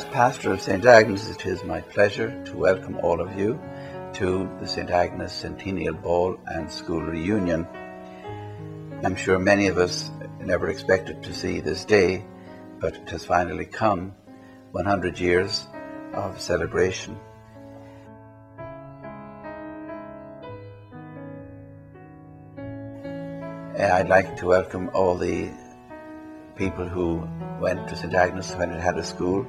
As pastor of St. Agnes, it is my pleasure to welcome all of you to the St. Agnes Centennial Ball and School Reunion. I'm sure many of us never expected to see this day, but it has finally come 100 years of celebration. I'd like to welcome all the people who went to St. Agnes when it had a school.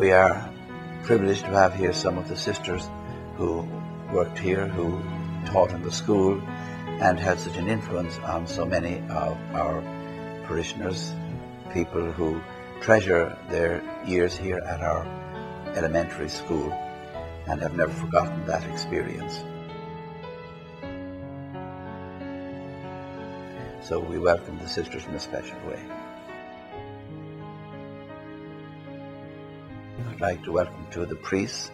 We are privileged to have here some of the sisters who worked here, who taught in the school, and had such an influence on so many of our parishioners, people who treasure their years here at our elementary school and have never forgotten that experience. So we welcome the sisters in a special way. I'd like to welcome to the priests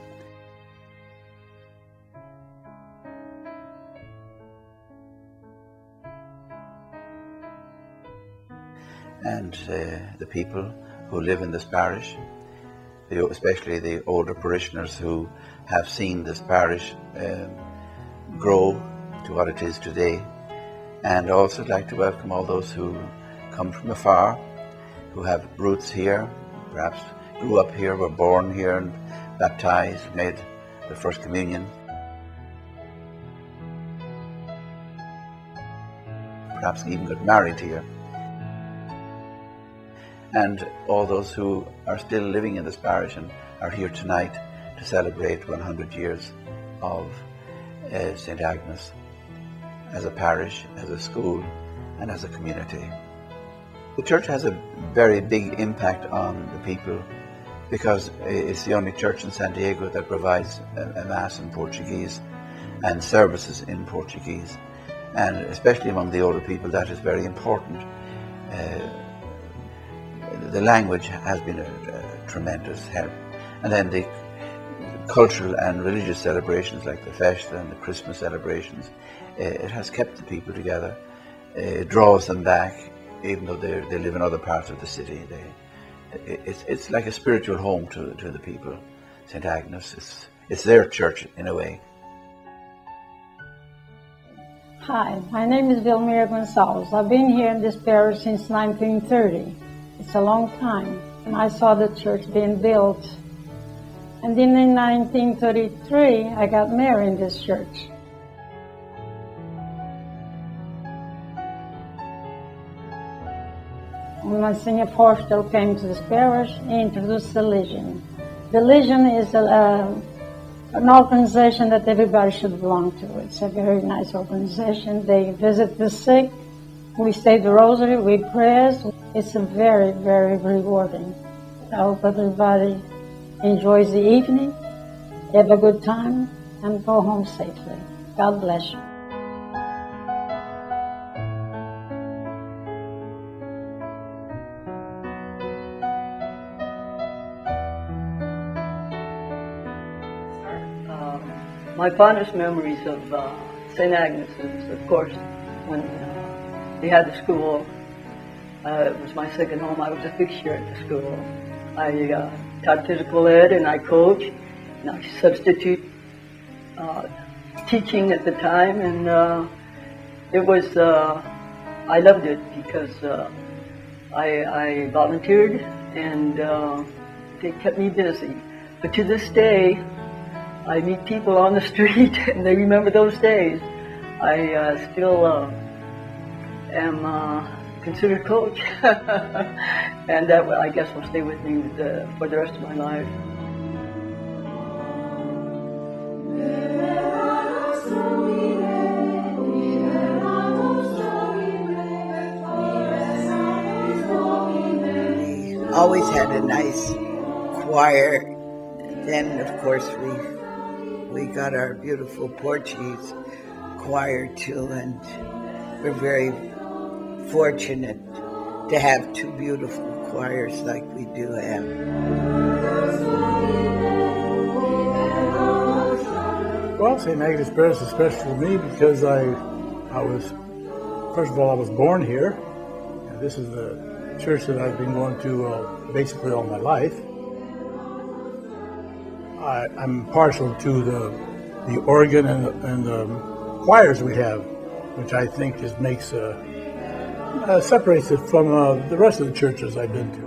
and uh, the people who live in this parish, especially the older parishioners who have seen this parish um, grow to what it is today. And also I'd like to welcome all those who come from afar, who have roots here, perhaps grew up here, were born here and baptized, made the first communion. Perhaps even got married here and all those who are still living in this parish and are here tonight to celebrate 100 years of uh, St. Agnes as a parish, as a school, and as a community. The church has a very big impact on the people because it's the only church in San Diego that provides a, Mass in Portuguese and services in Portuguese. And especially among the older people, that is very important. Uh, the language has been a, a, tremendous help. And then the cultural and religious celebrations like the Festa and the Christmas celebrations, uh, it has kept the people together. Uh, it draws them back, even though they they live in other parts of the city. They, it's, it's like a spiritual home to, to the people. St. Agnes, it's, it's their church in a way. Hi, my name is Vilmira Gonzalez. I've been here in this parish since 1930. It's a long time. And I saw the church being built. And then in 1933, I got married in this church. Monsignor Forstel came to this parish, he introduced the Legion. The Legion is a, uh, an organization that everybody should belong to. It's a very nice organization. They visit the sick, we say the rosary, we prayers. It's a very, very rewarding. I hope everybody enjoys the evening, have a good time, and go home safely. God bless you. My fondest memories of uh, St. Agnes is, of course, when uh, we had the school. Uh, it was my second home. I was a fixture at the school. I uh, taught physical ed and I coached and I substitute uh, teaching at the time and uh, it was, uh, I loved it because I, I, volunteered and it kept me busy. But to this day, I meet people on the street and they remember those days. I still am uh, considered coach, and that I guess will stay with me the, for the rest of my life. Always had a nice choir. Then, of course, we we got our beautiful Portuguese choir too, and we're very fortunate to have two beautiful choirs like we do have. Well, St. Agnes Parish is special to me because I, I was First of all, I was born here. And this is the church that I've been going to uh, basically all my life. I, I'm partial to the the organ and, and the choirs we have, which I think just makes uh, uh, separates it from uh, the rest of the churches I've been to.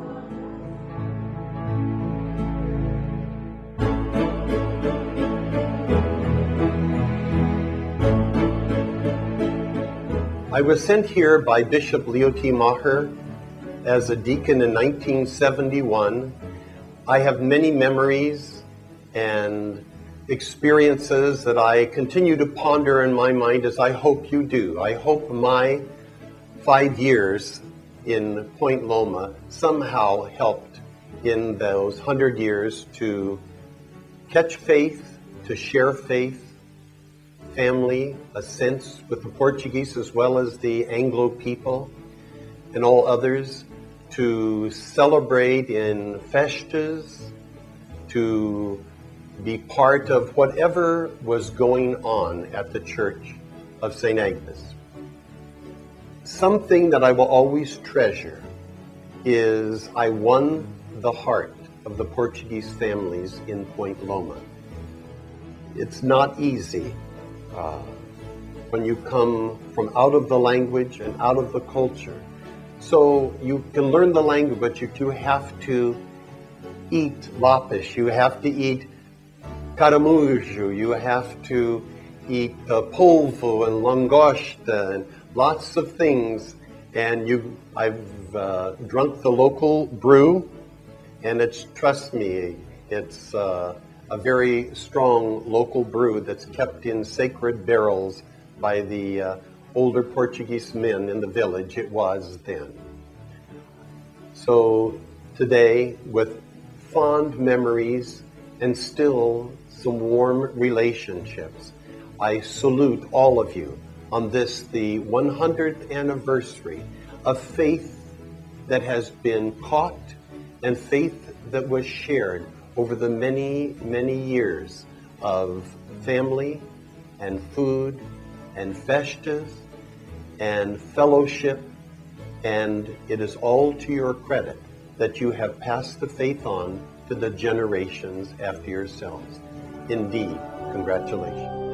I was sent here by Bishop Leo T. Maher as a deacon in 1971. I have many memories and experiences that I continue to ponder in my mind as I hope you do. I hope my five years in Point Loma somehow helped in those hundred years to catch faith, to share faith, family, a sense with the Portuguese as well as the Anglo people and all others, to celebrate in festas, to be part of whatever was going on at the Church of St. Agnes. Something that I will always treasure is I won the heart of the Portuguese families in Point Loma. It's not easy uh, when you come from out of the language and out of the culture. So you can learn the language, but you, you have to eat lapish, you have to eat caramujo, you have to eat uh, polvo and langosta and lots of things. And you, I've uh, drunk the local brew, and it's trust me, it's uh, a very strong local brew that's kept in sacred barrels by the uh, older Portuguese men in the village. It was then. So today, with fond memories and still some warm relationships. I salute all of you on this, the 100th anniversary of faith that has been caught and faith that was shared over the many, many years of family and food and festas and fellowship. And it is all to your credit that you have passed the faith on to the generations after yourselves. Indeed, congratulations.